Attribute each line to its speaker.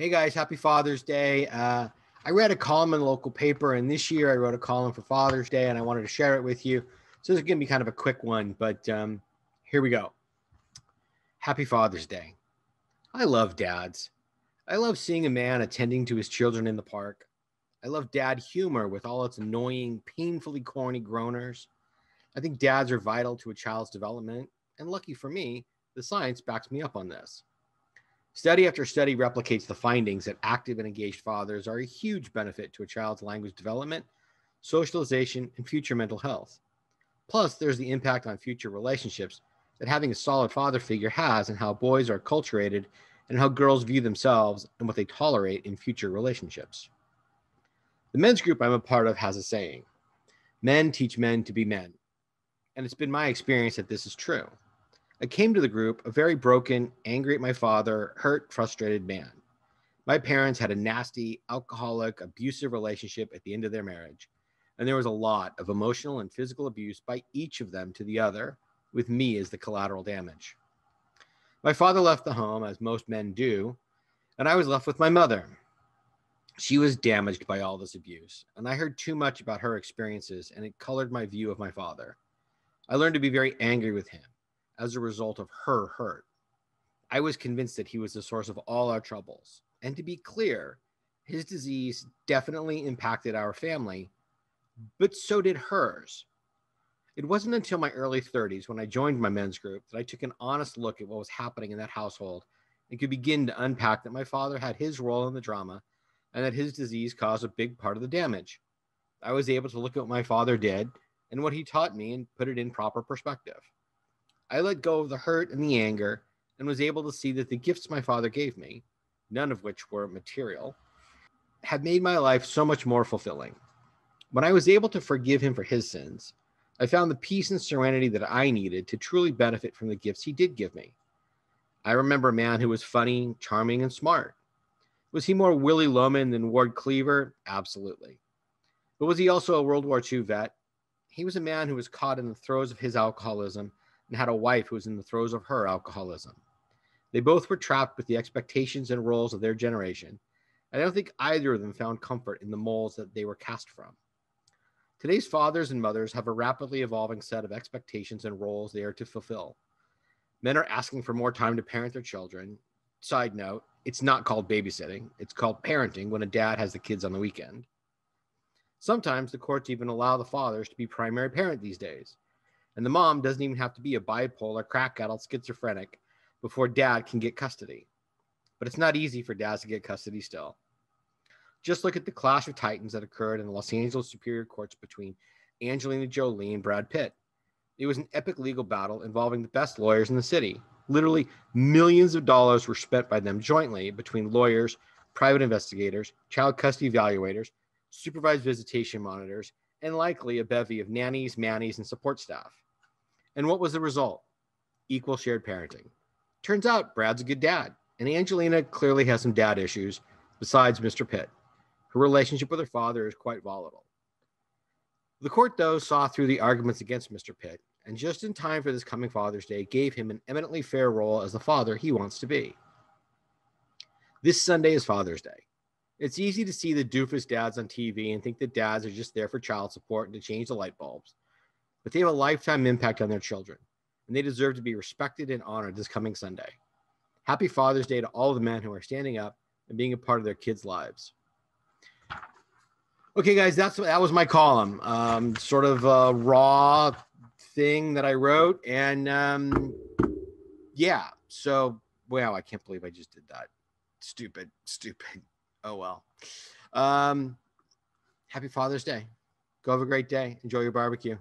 Speaker 1: Hey guys, happy Father's Day. Uh, I read a column in the local paper, and this year I wrote a column for Father's Day, and I wanted to share it with you. So this is going to be kind of a quick one, but um, here we go. Happy Father's Day. I love dads. I love seeing a man attending to his children in the park. I love dad humor with all its annoying, painfully corny groaners. I think dads are vital to a child's development, and lucky for me, the science backs me up on this. Study after study replicates the findings that active and engaged fathers are a huge benefit to a child's language development, socialization, and future mental health. Plus, there's the impact on future relationships that having a solid father figure has and how boys are acculturated and how girls view themselves and what they tolerate in future relationships. The men's group I'm a part of has a saying men teach men to be men. And it's been my experience that this is true. I came to the group a very broken, angry at my father, hurt, frustrated man. My parents had a nasty, alcoholic, abusive relationship at the end of their marriage, and there was a lot of emotional and physical abuse by each of them to the other, with me as the collateral damage. My father left the home, as most men do, and I was left with my mother. She was damaged by all this abuse, and I heard too much about her experiences, and it colored my view of my father. I learned to be very angry with him as a result of her hurt. I was convinced that he was the source of all our troubles. And to be clear, his disease definitely impacted our family, but so did hers. It wasn't until my early 30s when I joined my men's group that I took an honest look at what was happening in that household and could begin to unpack that my father had his role in the drama and that his disease caused a big part of the damage. I was able to look at what my father did and what he taught me and put it in proper perspective. I let go of the hurt and the anger and was able to see that the gifts my father gave me, none of which were material, had made my life so much more fulfilling. When I was able to forgive him for his sins, I found the peace and serenity that I needed to truly benefit from the gifts he did give me. I remember a man who was funny, charming, and smart. Was he more Willy Loman than Ward Cleaver? Absolutely. But was he also a World War II vet? He was a man who was caught in the throes of his alcoholism and had a wife who was in the throes of her alcoholism. They both were trapped with the expectations and roles of their generation. And I don't think either of them found comfort in the molds that they were cast from. Today's fathers and mothers have a rapidly evolving set of expectations and roles they are to fulfill. Men are asking for more time to parent their children. Side note, it's not called babysitting, it's called parenting when a dad has the kids on the weekend. Sometimes the courts even allow the fathers to be primary parent these days. And the mom doesn't even have to be a bipolar, crack addled schizophrenic before dad can get custody. But it's not easy for dads to get custody still. Just look at the clash of titans that occurred in the Los Angeles Superior Courts between Angelina Jolie and Brad Pitt. It was an epic legal battle involving the best lawyers in the city. Literally, millions of dollars were spent by them jointly between lawyers, private investigators, child custody evaluators, supervised visitation monitors, and likely a bevy of nannies, mannies, and support staff. And what was the result? Equal shared parenting. Turns out Brad's a good dad, and Angelina clearly has some dad issues besides Mr. Pitt. Her relationship with her father is quite volatile. The court, though, saw through the arguments against Mr. Pitt, and just in time for this coming Father's Day, gave him an eminently fair role as the father he wants to be. This Sunday is Father's Day. It's easy to see the doofus dads on TV and think that dads are just there for child support and to change the light bulbs. But they have a lifetime impact on their children, and they deserve to be respected and honored this coming Sunday. Happy Father's Day to all the men who are standing up and being a part of their kids' lives. Okay, guys, that's that was my column. Um, sort of a raw thing that I wrote, and um, yeah. So, wow, I can't believe I just did that. Stupid, stupid. Oh well. Um, happy Father's Day. Go have a great day. Enjoy your barbecue.